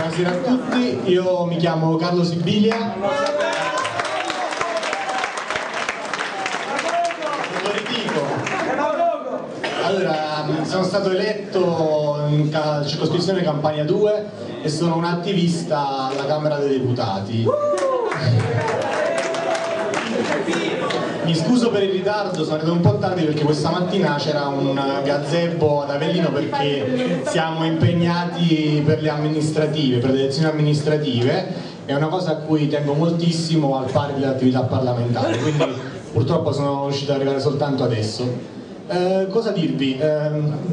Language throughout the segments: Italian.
Buonasera a tutti, io mi chiamo Carlo Sibilia. Allora, sono stato eletto in circoscrizione Campania 2 e sono un attivista alla Camera dei Deputati. Mi scuso per il ritardo, sono arrivato un po' tardi perché questa mattina c'era un gazebo ad Avellino perché siamo impegnati per le amministrative, per le elezioni amministrative. È una cosa a cui tengo moltissimo al pari dell'attività parlamentare, quindi purtroppo sono riuscito ad arrivare soltanto adesso. Eh, cosa dirvi? Eh,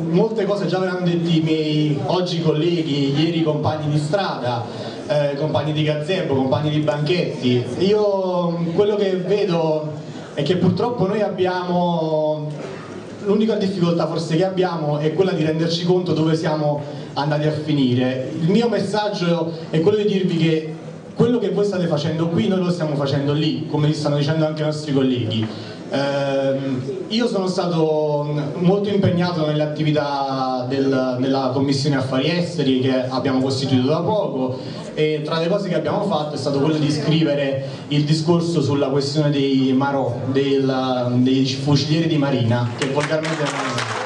molte cose già ve le hanno detto i miei oggi colleghi, ieri compagni di strada, eh, compagni di gazebo, compagni di banchetti. Io quello che vedo è che purtroppo noi abbiamo l'unica difficoltà forse che abbiamo è quella di renderci conto dove siamo andati a finire. Il mio messaggio è quello di dirvi che quello che voi state facendo qui noi lo stiamo facendo lì, come vi stanno dicendo anche i nostri colleghi. Ehm, io sono stato molto impegnato nelle attività del, della Commissione Affari Esteri che abbiamo costituito da poco e tra le cose che abbiamo fatto è stato quello di scrivere il discorso sulla questione dei Marò, del, dei fucilieri di Marina, che volgarmente non...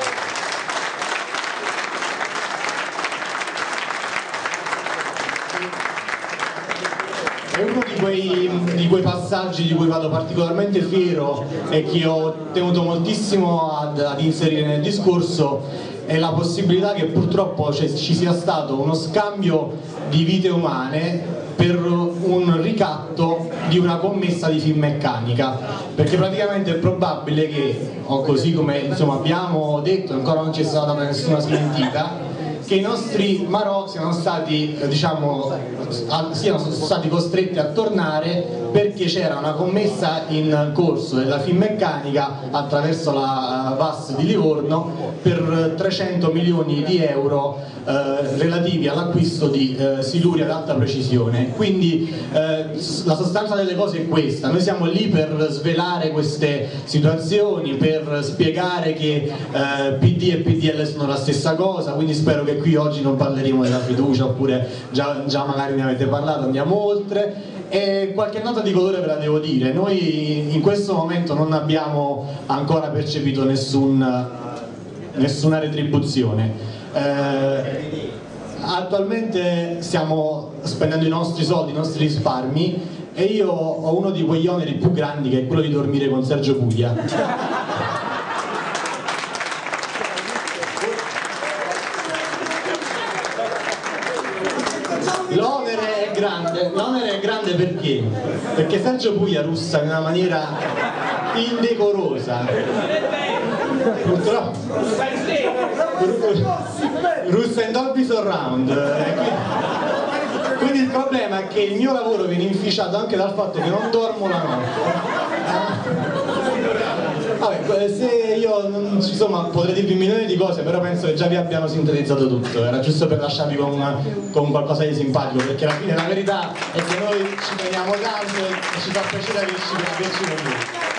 È uno di quei, di quei, passaggi di cui vado particolarmente fiero e che ho tenuto moltissimo ad, ad inserire nel discorso è la possibilità che purtroppo ci sia stato uno scambio di vite umane per un ricatto di una commessa di Finmeccanica. Perché praticamente è probabile che, o così come insomma, abbiamo detto, ancora non c'è stata nessuna smentita che i nostri Marò siano stati, diciamo, siano stati costretti a tornare perché c'era una commessa in corso della Finmeccanica attraverso la VAS di Livorno per 300 milioni di euro eh, relativi all'acquisto di eh, siluri ad alta precisione. Quindi eh, la sostanza delle cose è questa, noi siamo lì per svelare queste situazioni, per spiegare che eh, PD e PDL sono la stessa cosa, quindi spero che qui oggi non parleremo della fiducia oppure già, già magari ne avete parlato, andiamo oltre e qualche nota di colore ve la devo dire, noi in questo momento non abbiamo ancora percepito nessun, nessuna retribuzione. Eh, attualmente stiamo spendendo i nostri soldi, i nostri risparmi e io ho uno di quegli oneri più grandi che è quello di dormire con Sergio Puglia. L'onere è grande, l'onere è grande perché? Perché Sergio Puglia russa in una maniera indecorosa. Purtroppo russa in Dolby Surround. Quindi il problema è che il mio lavoro viene inficiato anche dal fatto che non dormo la notte. Vabbè, se io insomma potrei dirvi milioni di cose, però penso che già vi abbiano sintetizzato tutto, era giusto per lasciarvi con, una, con qualcosa di simpatico, perché alla fine la verità è che noi ci teniamo tanto e ci fa piacere averci con voi.